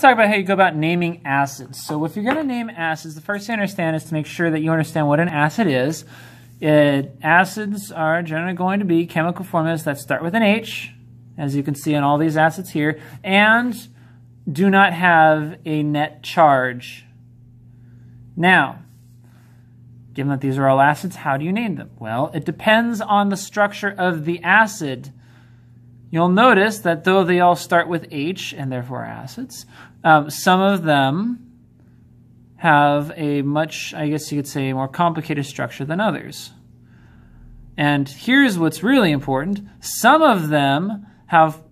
talk about how you go about naming acids. So if you're going to name acids, the first thing to understand is to make sure that you understand what an acid is. It, acids are generally going to be chemical formulas that start with an H, as you can see in all these acids here, and do not have a net charge. Now, given that these are all acids, how do you name them? Well, it depends on the structure of the acid. You'll notice that though they all start with H and therefore acids, um, some of them have a much, I guess you could say, more complicated structure than others. And here's what's really important. Some of them have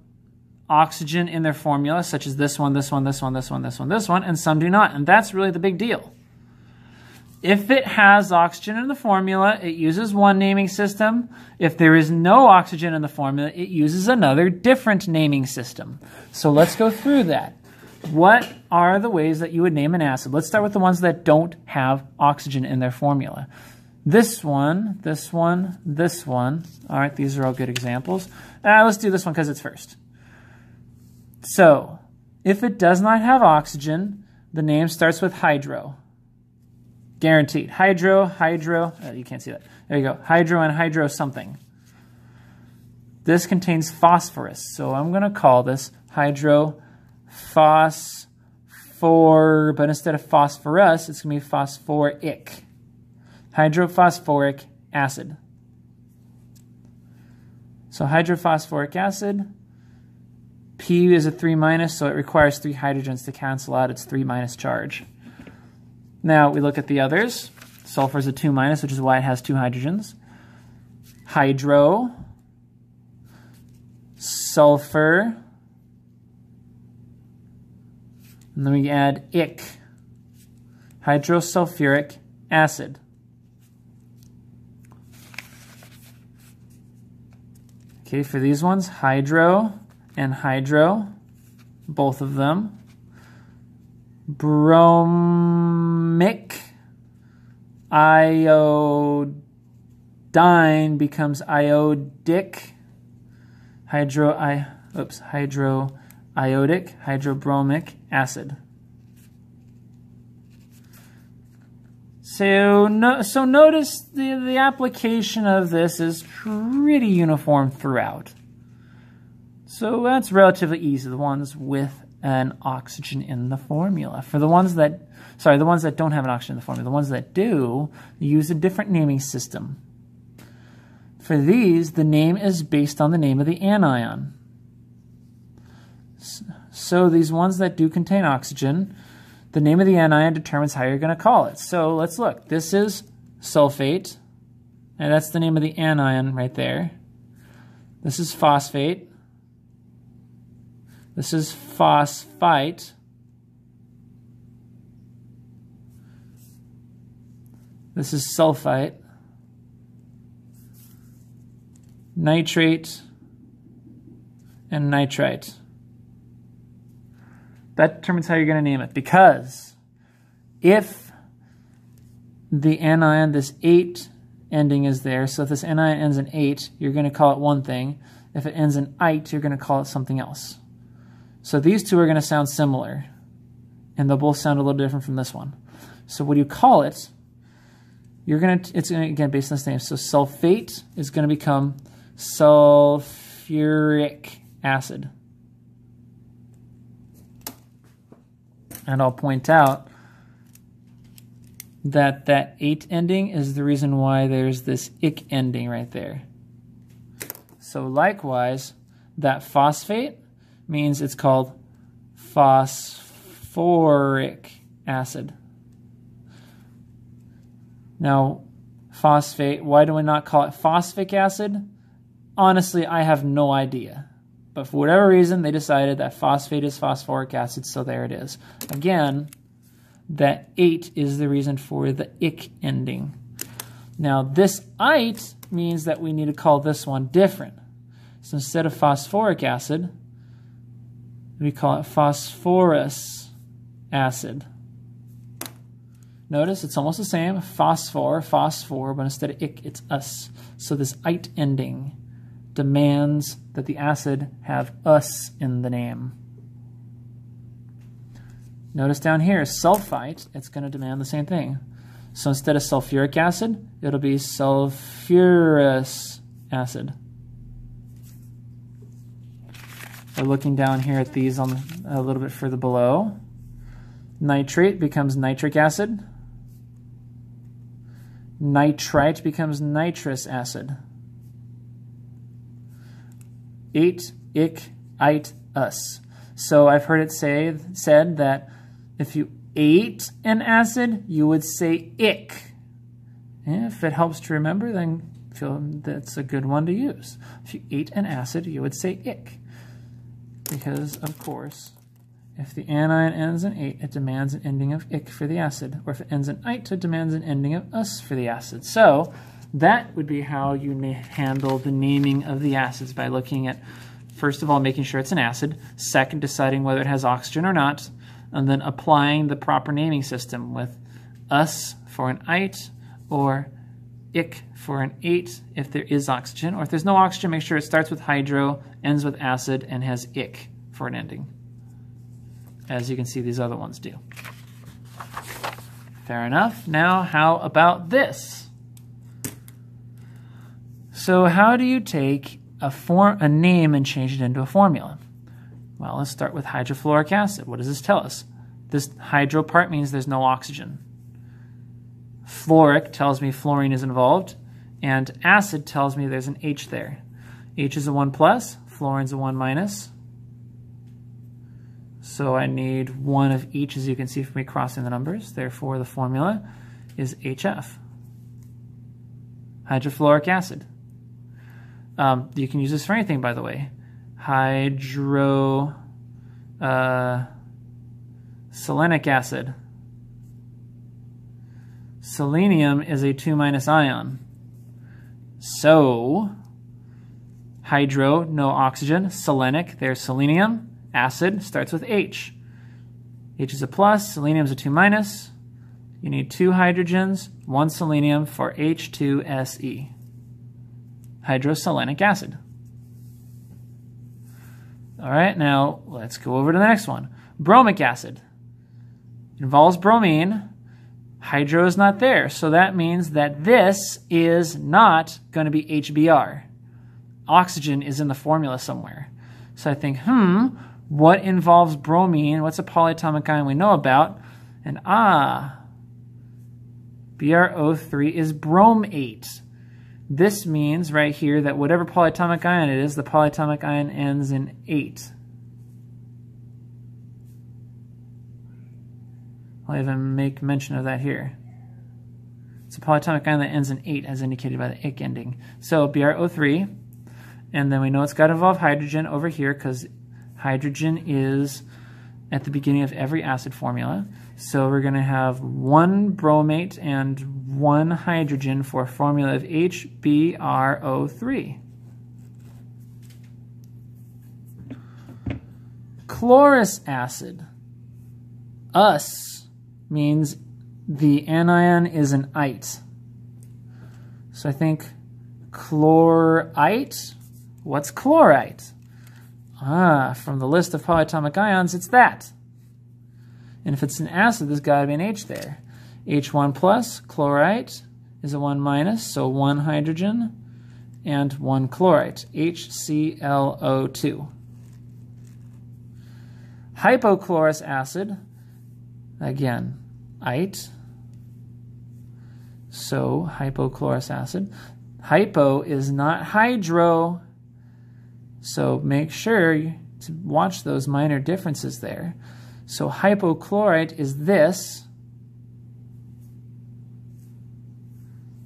oxygen in their formula, such as this one, this one, this one, this one, this one, this one, and some do not. And that's really the big deal. If it has oxygen in the formula, it uses one naming system. If there is no oxygen in the formula, it uses another different naming system. So let's go through that. What are the ways that you would name an acid? Let's start with the ones that don't have oxygen in their formula. This one, this one, this one. All right, these are all good examples. Uh, let's do this one because it's first. So, if it does not have oxygen, the name starts with hydro. Guaranteed. Hydro, hydro, uh, you can't see that. There you go. Hydro and hydro something. This contains phosphorus, so I'm going to call this hydro phosphor, but instead of phosphorus, it's going to be phosphoric. Hydrophosphoric acid. So hydrophosphoric acid, P is a 3 minus, so it requires three hydrogens to cancel out its 3 minus charge. Now we look at the others. Sulfur is a 2 minus, which is why it has two hydrogens. Hydro, sulfur, and then we add ic, hydrosulfuric acid. Okay, for these ones, hydro and hydro, both of them. Bromic iodine becomes iodic. Hydro I oops hydro iodic hydrobromic acid. So no, so notice the the application of this is pretty uniform throughout. So that's relatively easy. The ones with an oxygen in the formula. For the ones that, sorry, the ones that don't have an oxygen in the formula, the ones that do, use a different naming system. For these, the name is based on the name of the anion. So these ones that do contain oxygen, the name of the anion determines how you're going to call it. So let's look. This is sulfate, and that's the name of the anion right there. This is phosphate. This is phosphite. This is sulfite. Nitrate and nitrite. That determines how you're going to name it because if the anion, this ate ending is there, so if this anion ends in ate, you're going to call it one thing. If it ends in ite, you're going to call it something else. So these two are going to sound similar, and they'll both sound a little different from this one. So what do you call it? You're going to, it's going to, again, based on this name. So sulfate is going to become sulfuric acid. And I'll point out that that ate ending is the reason why there's this ic ending right there. So likewise, that phosphate means it's called phosphoric acid. Now, phosphate, why do we not call it phosphoric acid? Honestly, I have no idea. But for whatever reason, they decided that phosphate is phosphoric acid, so there it is. Again, that ate is the reason for the ic ending. Now, this ite means that we need to call this one different. So instead of phosphoric acid, we call it phosphorous acid. Notice it's almost the same, phosphor, phosphor, but instead of ic, it's us. So this ite ending demands that the acid have us in the name. Notice down here, sulfite, it's going to demand the same thing. So instead of sulfuric acid, it'll be sulfurous acid. We're looking down here at these on a little bit further below. Nitrate becomes nitric acid. Nitrite becomes nitrous acid. Ate, ick, ite, us. So I've heard it say said that if you ate an acid, you would say ick. if it helps to remember, then feel that's a good one to use. If you ate an acid, you would say ick because, of course, if the anion ends in ate, it demands an ending of ik for the acid. Or if it ends in ite, it demands an ending of us for the acid. So that would be how you may handle the naming of the acids by looking at, first of all, making sure it's an acid, second, deciding whether it has oxygen or not, and then applying the proper naming system with us for an ite or ik for an ate if there is oxygen, or if there's no oxygen, make sure it starts with hydro, ends with acid, and has ik for an ending, as you can see these other ones do. Fair enough. Now, how about this? So how do you take a, form, a name and change it into a formula? Well, let's start with hydrofluoric acid. What does this tell us? This hydro part means there's no oxygen. Fluoric tells me fluorine is involved, and acid tells me there's an H there. H is a 1 plus, fluorine's a 1 minus. So I need one of each, as you can see from me crossing the numbers. Therefore, the formula is HF, hydrofluoric acid. Um, you can use this for anything, by the way. Hydro uh, selenic acid. Selenium is a 2 minus ion. So, hydro, no oxygen. Selenic, there's selenium. Acid starts with H. H is a plus, selenium is a 2 minus. You need two hydrogens, one selenium for H2SE. Hydroselenic acid. All right, now let's go over to the next one. Bromic acid. Involves bromine. Hydro is not there, so that means that this is not going to be HBr. Oxygen is in the formula somewhere. So I think, hmm, what involves bromine? What's a polyatomic ion we know about? And ah, BrO3 is bromate. This means right here that whatever polyatomic ion it is, the polyatomic ion ends in ate. I'll even make mention of that here. It's a polyatomic ion that ends in ate as indicated by the ick ending. So BrO3, and then we know it's got to involve hydrogen over here because hydrogen is at the beginning of every acid formula. So we're going to have one bromate and one hydrogen for a formula of HBRO3. Chlorous acid. Us means the anion is an ite. So I think chlorite. What's chlorite? Ah, from the list of polyatomic ions, it's that. And if it's an acid, there's got to be an H there. H1 plus, chlorite, is a 1 minus, so 1 hydrogen and 1 chlorite, HClO2. Hypochlorous acid Again, ite. So hypochlorous acid. Hypo is not hydro. So make sure to watch those minor differences there. So hypochlorite is this.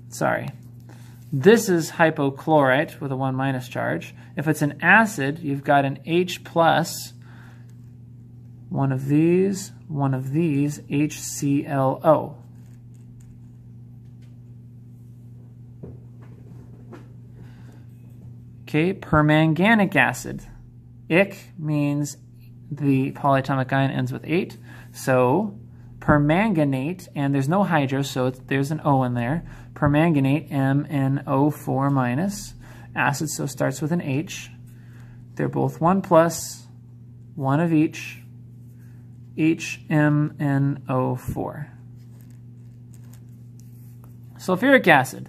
Sorry. This is hypochlorite with a 1 minus charge. If it's an acid, you've got an H plus, one of these, one of these, HClO. Okay, permanganic acid. Ick means the polyatomic ion ends with ate. So permanganate, and there's no hydro, so there's an O in there. Permanganate, MnO4 minus. Acid, so starts with an H. They're both 1 plus, one of each HMNO4. Sulfuric acid.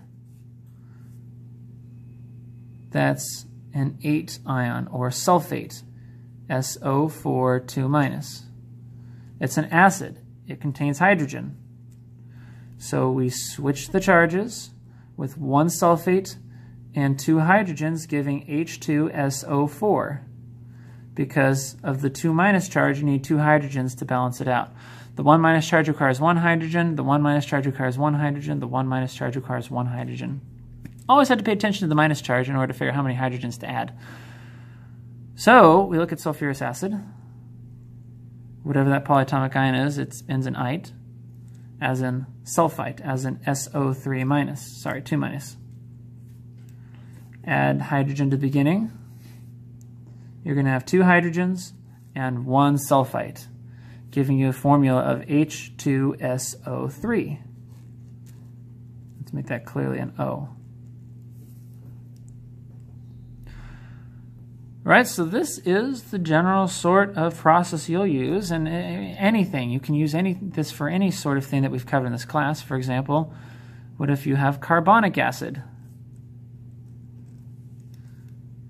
That's an ate ion, or sulfate, SO4 2 minus. It's an acid. It contains hydrogen. So we switch the charges with one sulfate and two hydrogens giving H2SO4. Because of the 2 minus charge, you need two hydrogens to balance it out. The 1 minus charge requires one hydrogen, the 1 minus charge requires one hydrogen, the 1 minus charge requires one hydrogen. Always had to pay attention to the minus charge in order to figure out how many hydrogens to add. So we look at sulfurous acid. Whatever that polyatomic ion is, it ends in ite, as in sulfite, as in SO3 minus, sorry, 2 minus. Add hydrogen to the beginning. You're going to have two hydrogens and one sulfite, giving you a formula of H2SO3. Let's make that clearly an O. Right, so this is the general sort of process you'll use, and anything. You can use any this for any sort of thing that we've covered in this class. For example, what if you have carbonic acid?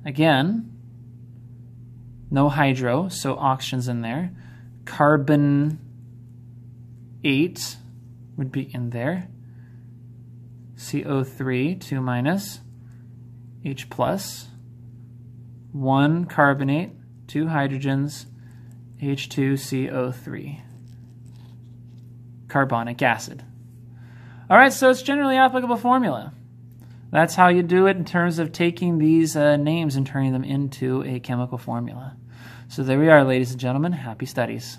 Again, no hydro, so oxygen's in there. Carbon 8 would be in there. CO3, 2 minus, H plus one carbonate, two hydrogens, H2CO3, carbonic acid. All right, so it's generally applicable formula. That's how you do it in terms of taking these uh, names and turning them into a chemical formula. So there we are, ladies and gentlemen. Happy studies.